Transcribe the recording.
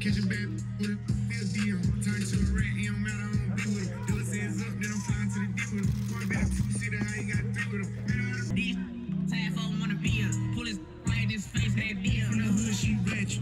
Catching bad with him, deal. Turn to the rat, it don't matter, I don't be with him. Dillis up, then I'm flying to the D with him. One back, two how you got three with him. These tags all wanna be a Pull his right his face, that deal. From the hood, she rich.